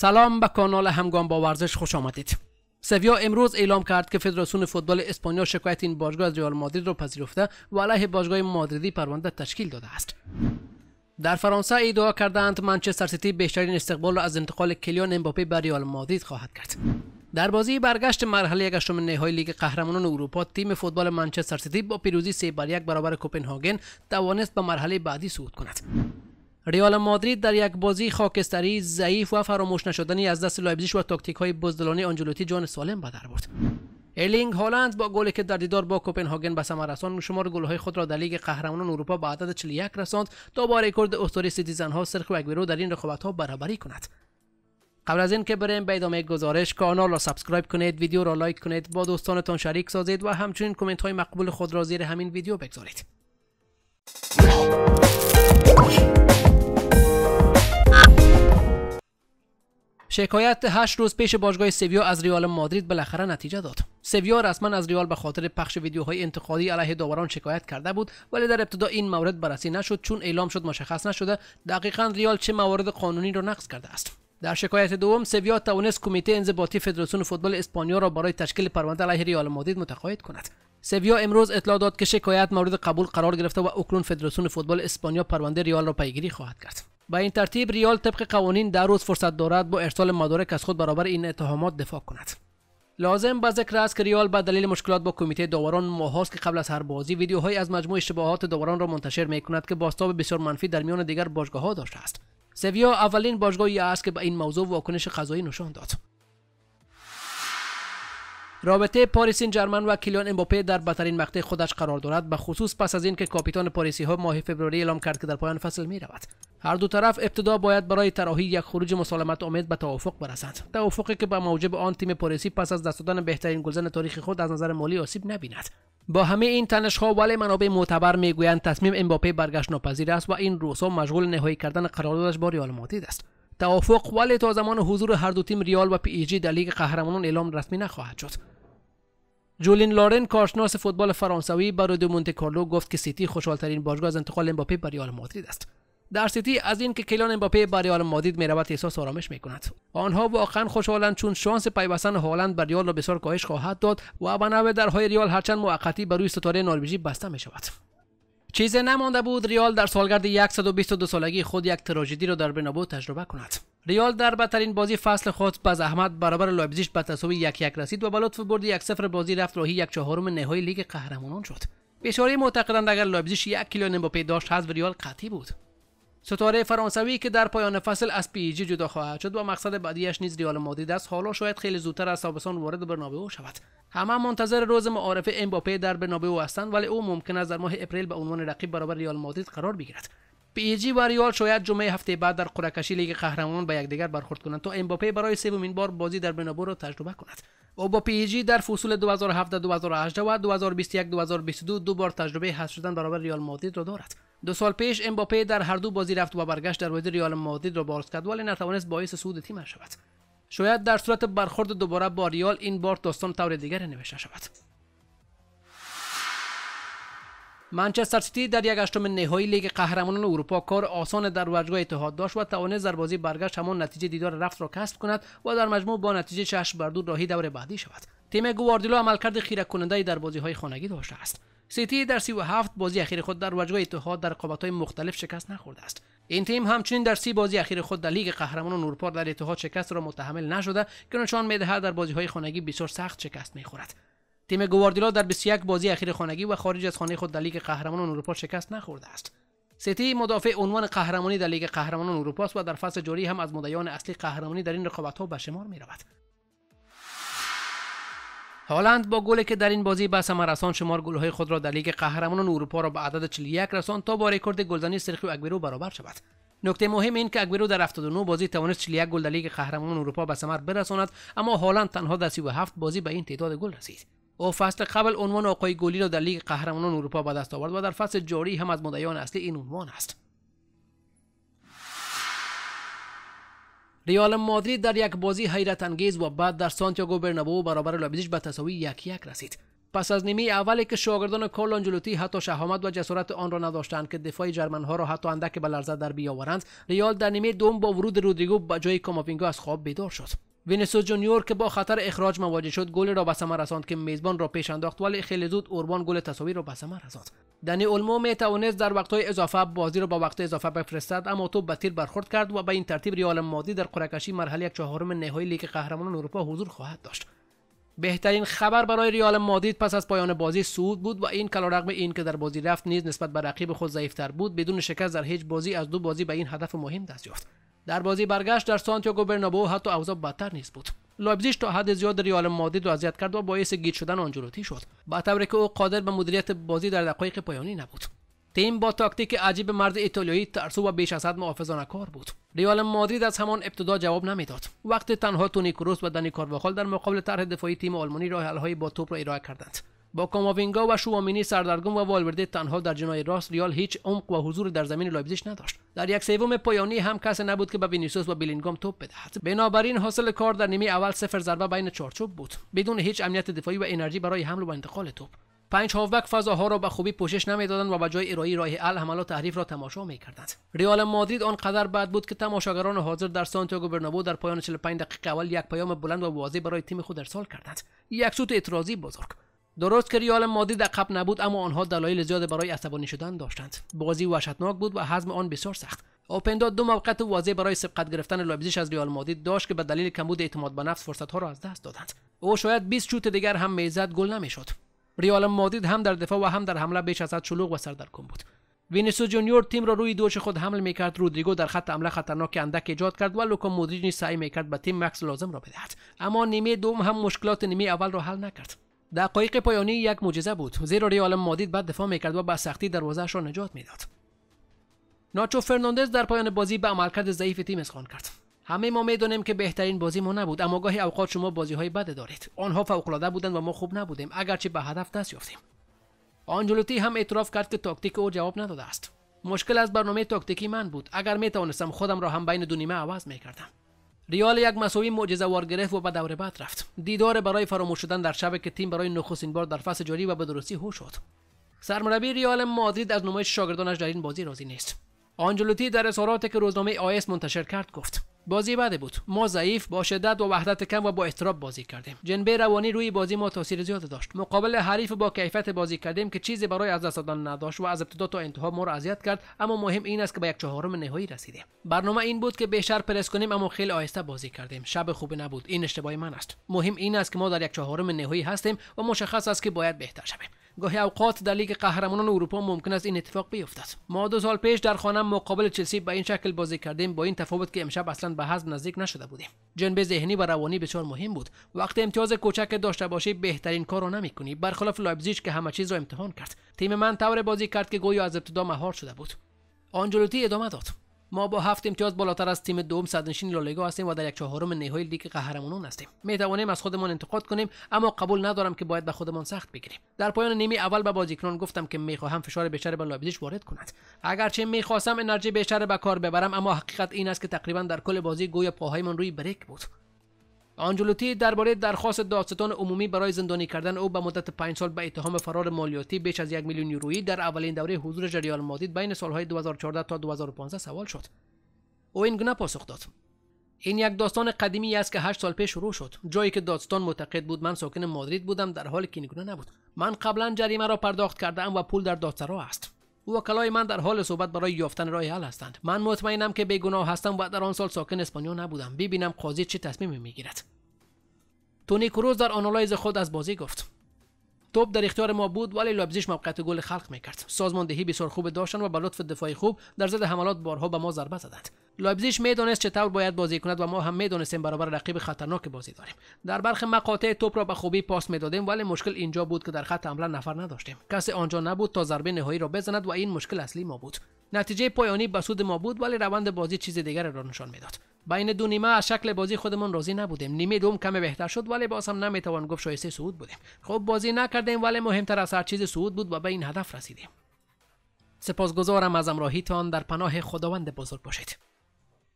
سلام به کانال همگام با ورزش خوش آمدید. سویا امروز اعلام کرد که فدراسیون فوتبال اسپانیا شکایت این باشگاه از ریال مادرید را پذیرفته و علیه باشگاه مادریدی پرونده تشکیل داده است. در فرانسه ادعا کردند منچستر سیتی بیشترین استقبال را از انتقال کیلیان امباپه به ریال مادرید خواهد کرد. در بازی برگشت مرحله یک هشتم نهایی لیگ قهرمانان اروپا تیم فوتبال منچستر سیتی با پیروزی 3 بر 1 برابر کوپنهاگن توانست به مرحله بعدی صعود کند. ریال مادرید در یک بازی خاکستری ضعیف و فراموش نشدنی از دست لایپزیگ و تاکتیک های بزدلانه آنجلوتی جان سالم به در برد. ارلینگ هالند با گلی که در دیدار با کوپنهاگن به ثمر رساند شمار گل‌های خود را در لیگ قهرمانان اروپا به عدد 41 رساند تا با رکورد اسطوره سیتیزن ها سرخیو اگویرو در این رقابت ها برابری کند. قبل از اینکه بریم به ادامه گزارش کانال را subscribe کنید ویدیو را لایک کنید با دوستانتان شریک سازید و همچنین کامنت های مقبول خود را زیر همین ویدیو بگذارید. شکایت هشت روز پیش باشگاه سویا از ریال مادرید بالاخره نتیجه داد. سویا رسما از ریال به خاطر پخش ویدیوهای انتقادی علیه داوران شکایت کرده بود ولی در ابتدا این مورد بررسی نشد چون اعلام شد مشخص نشده دقیقا ریال چه موارد قانونی را نقض کرده است. در شکایت دوم سویا توانست کمیته انضباطی فدراسیون فوتبال اسپانیا را برای تشکیل پرونده علیه ریال مادرید متقاعد کند. سویا امروز اطلاع داد که شکایت مورد قبول قرار گرفته و اکنون فدراسیون فوتبال اسپانیا پرونده ریال را پیگیری خواهد کرد. با این ترتیب ریال طبق قوانین در روز فرصت دارد با ارسال مدارک از خود برابر این اتهامات دفاع کند. لازم به ذکر است که ریال به دلیل مشکلات با کمیته داوران ماهاست که قبل از هر بازی ویدیوهایی از مجموع اشتباهات داوران را منتشر می کند که باستاب بسیار منفی در میان دیگر باشگاه ها داشته است. سویا اولین باشگاهی است که به این موضوع واکنش قضایی نشان داد. رابطه پاریس سن و کلیان امباپه در بدترین مقطع خودش قرار دارد به خصوص پس از اینکه کاپیتان پاریسی ها ماه فوریه اعلام کرد که در پایان فصل می رود هر دو طرف ابتدا باید برای طراحی یک خروج مسالمت آمد به توافق برسند توافقی که به موجب آن تیم پاریسی پس از دست دادن بهترین گلزن تاریخ خود از نظر مالی آسیب نبیند. با همه این تنش ها ولی منابع معتبر می‌گویند تصمیم امباپه برگشت ناپذیر است و این روزها مشغول نهایی کردن قراردادش با ریال مادرید است. توافق ولی تا زمان حضور هر دو تیم ریال و پی اس جی در لیگ قهرمانان اعلام رسمی نخواهد شد. جولین لورن کارشناس فوتبال فرانسوی رادیو مونته کارلو گفت که سیتی خوشحالترین باشگاه از انتقال امباپه به ریال مادرید است. در سیتی از اینکه کیلیان امباپه به ریال مادرید می‌رود احساس آرامش می‌کند. آنها واقعا خوشحالند چون شانس پیوستن هالند به ریال را بسیار کاهش خواهد داد و به نوع درهای ریال هرچند موقتی بر روی ستاره نروژی بسته می شود چیزی نمانده بود ریال در سالگرد 122 سالگی خود یک تراژدی را در برنابئو تجربه کند. ریال در بدترین بازی فصل خود به زحمت برابر لایپزیگ به تساوی یک یک رسید و به لطف برد یک صفر بازی رفت راهی یک چهارم نهایی لیگ قهرمانان شد. بسیاری معتقدند اگر لایپزیگ یک کیلیان امباپه داشت حذف ریال قطعی بود. ستاره فرانسوی که در پایان فصل از پی اس جی جدا خواهد شد و مقصد بعدیش نیز ریال مادرید است. حالا شاید خیلی زودتر از تابستان وارد برنابئو شود. همه منتظر روز معارفه امباپه در برنابئو هستند ولی او ممکن است در ماه اپریل به عنوان رقیب برابر ریال مادرید قرار بگیرد. پی اس جی و ریال شاید جمعه هفته بعد در قرعه‌کشی لیگ قهرمانان به یکدیگر برخورد کنند تا امباپه برای سومین بار بازی در برنابئو را تجربه کند. او با پی در فصول 2017 2018 و 2021 2022 دو بار تجربه حذف شدن برابر ریال مادرید را دارد. دو سال پیش امباپه در هر دو بازی رفت و برگشت در بازی ریال مادرید را باز کرد ولی نتوانست باعث صعود تیمش شود. شاید در صورت برخورد دوباره با ریال این بار داستان طور دیگری نوشته شود. منچستر سیتی در یک هشتم نهایی لیگ قهرمانان اروپا کار آسانی در ورزشگاه اتحاد داشت و توانست در بازی برگشت همان نتیجه دیدار رفت را کسب کند و در مجموع با نتیجه 6 بر 2 راهی دور بعدی شود. تیم گواردیولا عملکرد خیره کننده در بازی های خانگی داشته است. سیتی در 37 بازی اخیر خود در ورزشگاه اتحاد در های مختلف شکست نخورده است. این تیم همچنین در سی بازی اخیر خود در لیگ قهرمانان اروپا در اتحاد شکستی را متحمل نشده که نشان می‌دهد در بازی های خانگی بسیار سخت شکست می‌خورد. تیم گواردیولا در 21 بازی اخیر خانگی و خارج از خانه خود در لیگ قهرمانان اروپا شکست نخورده است. سیتی مدافع عنوان قهرمانی در لیگ قهرمانان اروپا است و در فصل جاری هم از مدعیان اصلی قهرمانی در این رقابت‌ها به شمار می‌رود. هالند با گلی که در این بازی به ثمر رساند شمار گل‌های خود را در لیگ قهرمانان اروپا را به عدد 41 رساند تا با رکورد گلزنی سرخیو اگویرو برابر شود. نکته مهم این که اگویرو در 79 بازی توانست 41 گل در لیگ قهرمانان اروپا به ثمر برساند اما هالند تنها در 37 بازی به این تعداد گل رسید. او فصل قبل عنوان آقای گلی را در لیگ قهرمانان اروپا به دست آورد و در فصل جاری هم از مدعیان اصلی این عنوان است. رئال مادرید در یک بازی حیرت انگیز و بد در سانتیاگو برنابو برابر لایپزیگ به تساوی یک یک رسید. پس از نیمه اولی که شاگردان کارل آنجلوتی حتی شهامت و جسارت آن را نداشتند که دفاع ژرمن ها را حتی اندکی به لرزه در بیاورند رئال در نیمه دوم با ورود رودریگو به جای کاماوینگا از خواب بیدار شد. وینیسیوس جونیور که با خطر اخراج مواجه شد. گل را به ثمر رساند که میزبان را پیش انداخت ولی خیلی زود اوربان گل تساوی را به ثمر رساند. دنی اولمو می توانست در وقتهای اضافه بازی را به وقت اضافه بفرستد اما توپ به تیر برخورد کرد و به این ترتیب رئال مادرید در قرعه‌کشی مرحله یک چهارم نهایی لیگ قهرمانان اروپا حضور خواهد داشت. بهترین خبر برای رئال مادرید پس از پایان بازی سود بود و این کلا این که در بازی رفت نیز نسبت به رقیب خود ضعیفتر بود بدون شکست در هیچ بازی از دو بازی به این هدف مهم دست یافت. در بازی برگشت در سانتیاگو برنابو حتی اوضاع بدتر نیست بود. لایپزیگ تا حد زیادی رئال مادرید را اذیت کرد و باعث گیج شدن آنجلوتی شد. به طوری که او قادر به مدیریت بازی در دقایق پایانی نبود. تیم با تاکتیک عجیب مرد ایتالیایی ترسو و بیش از حد محافظانه کار بود. رئال مادرید از همان ابتدا جواب نمی‌داد. وقتی تنها تونی کروس و دنی کارواخال در مقابل طرح دفاعی تیم آلمانی راه حل‌های با توپ را ارائه کردند. با کاماوینگا و شوامنی سردرگم و والورده تنها در جناح راست رئال هیچ عمق و حضور در زمین لایپزیگ نداشت. در یک سوم پایانی هم کسی نبود که به وینیسیوس و بیلینگام توپ بدهد. بنابراین حاصل کار در نیمه اول صفر ضربه به چارچوب بود. بدون هیچ امنیت دفاعی و انرژی برای حمل و انتقال توپ. پنج هافبک فضاها را به خوبی پوشش نمی‌دادند و به جای ارائه راه حل حملات حریف را تماشا می‌کردند. رئال مادرید آنقدر بد بود که تماشاگران حاضر در سانتیاگو برنابو در پایان 45 دقیقه اول یک پیام بلند و واضح برای تیم خود ارسال کردند. یک سوت اعتراضی بزرگ. درست که رئال مادرید عقب نبود اما آنها دلایل زیادی برای عصبانی شدن داشتند. بازی وحشتناک بود و هضم آن بسیار سخت. اوپندا دو موقعیت واضح برای سبقت گرفتن لایپزیگ از رئال مادرید داشت که به دلیل کمبود اعتماد به نفس فرصتها را از دست دادند. او شاید 20 شوت دیگر هم می‌زد گل نمی‌شد. رئال مادرید هم در دفاع و هم در حمله بیش از حد شلوغ و سردرگم بود. وینیسیوس جونیور تیم را روی دوش خود حمل می‌کرد. رودریگو در خط حمله خطر اندک ایجاد کرد و لوکا مودریچ نیز سعی می‌کرد به تیم مکث لازم را بدهد. اما نیمه دوم هم مشکلات نیمه اول را حل نکرد. دقایق پایانی یک معجزه بود. زیرا رئال مادرید بد دفاع می‌کرد و به سختی دروازهاش را نجات می‌داد. ناچو فرناندز در پایان بازی به عملکرد ضعیف تیم اذعان کرد. همه ما می‌دونیم که بهترین بازی ما نبود اما گاهی اوقات شما بازی های بده دارید. آنها فوق بودند و ما خوب نبودیم اگرچه به هدف دست یافتیم. آنجلوتی هم اعتراف کرد که تاکتیک او جواب نداده است. مشکل از برنامه تاکتیکی من بود. اگر می توانستم خودم را هم بین دو نیمه عوض می کردم ریال یک مساوی معجزه وار گرفت و به دور بعد رفت. دیدار برای فراموش شدن در شب که تیم برای نخستین بار در فصل جاری و به درستی هوش شد. سرمربی ریال مادرید از نمایش شاگردانش در این بازی راضی نیست. آنجلوتی در اظهاراتی که روزنامه آیس منتشر کرد گفت بازی بده بود. ما ضعیف با شدت و وحدت کم و با اضطراب بازی کردیم. جنبه روانی روی بازی ما تاثیر زیاد داشت. مقابل حریف با کیفیت بازی کردیم که چیزی برای از دست دادن نداشت و از ابتدا تا انتها ما را اذیت کرد اما مهم این است که به یک چهارم نهایی رسیدیم. برنامه این بود که بیشتر پرس کنیم اما خیلی آهسته بازی کردیم. شب خوبی نبود. این اشتباه من است. مهم این است که ما در یک چهارم نهایی هستیم و مشخص است که باید بهتر شویم. گاهی اوقات در لیگ قهرمانان اروپا ممکن است این اتفاق بیفتد. ما دو سال پیش در خانه مقابل چلسی به این شکل بازی کردیم با این تفاوت که امشب اصلا به حذف نزدیک نشده بودیم. جنبه ذهنی و روانی بسیار مهم بود. وقتی امتیاز کوچکی داشته باشی بهترین کار را نمی‌کنی. برخلاف لایپزیگ که همه چیز را امتحان کرد. تیم من طوری بازی کرد که گویا از ابتدا مهار شده بود. آنجلوتی ادامه داد. ما با هفت امتیاز بالاتر از تیم دوم صدرنشین لالیگا هستیم و در یک چهارم نهایی لیگ قهرمانان هستیم. می توانیم از خودمان انتقاد کنیم اما قبول ندارم که باید به خودمان سخت بگیریم. در پایان نیمه اول به بازیکنان گفتم که می‌خواهم فشار بیشتری به لایپزیگ وارد کنند اگرچه می‌خواستم انرژی بیشتر به کار ببرم اما حقیقت این است که تقریبا در کل بازی گویا پاهایمان روی بریک بود. آنجلوتی درباره درخواست دادستان عمومی برای زندانی کردن او به مدت 5 سال به اتهام فرار مالیاتی بیش از یک میلیون یورویی در اولین دوره حضور ریال مادید بین سالهای 2014 تا 2015 سوال شد. او این گونه پاسخ داد. این یک داستان قدیمی است که هشت سال پیش شروع شد. جایی که دادستان معتقد بود من ساکن مادرید بودم در حالی که این نبود. من قبلا جریمه را پرداخت کرده ام و پول در دادسرا است. وکلای من در حال صحبت برای یافتن راه حل هستند. من مطمئنم که بیگناه هستم و در آن سال ساکن اسپانیا نبودم. ببینم قاضی چه تصمیمی می‌گیرد. تونی کروس در آنالیز خود از بازی گفت. توپ در اختیار ما بود ولی لایپزیگ موقعیت گل خلق می‌کرد. سازماندهی بسیار خوب داشتند و به لطف دفاعی خوب در ضد حملات بارها به ما ضربه زدند. لایپزیگ می‌دانست چطور باید بازی کند و ما هم می‌دانستیم برابر رقیب خطرناک بازی داریم. در برخی مقاطع توپ را به خوبی پاس می‌دادیم ولی مشکل اینجا بود که در خط حمله نفر نداشتیم. کسی آنجا نبود تا ضربه نهایی را بزند و این مشکل اصلی ما بود. نتیجه پایانی به سود ما بود ولی روند بازی چیز دیگر را نشان می‌داد. بین دو نیمه از شکل بازی خودمان راضی نبودیم. نیمه دوم کم بهتر شد ولی باز هم نمی‌توان گفت شایسته صعود بودیم. خب بازی نکردیم ولی مهمتر از هر چیز صعود بود و به این هدف رسیدیم. سپاسگزارم از امراهیتان. در پناه خداوند بزرگ باشید.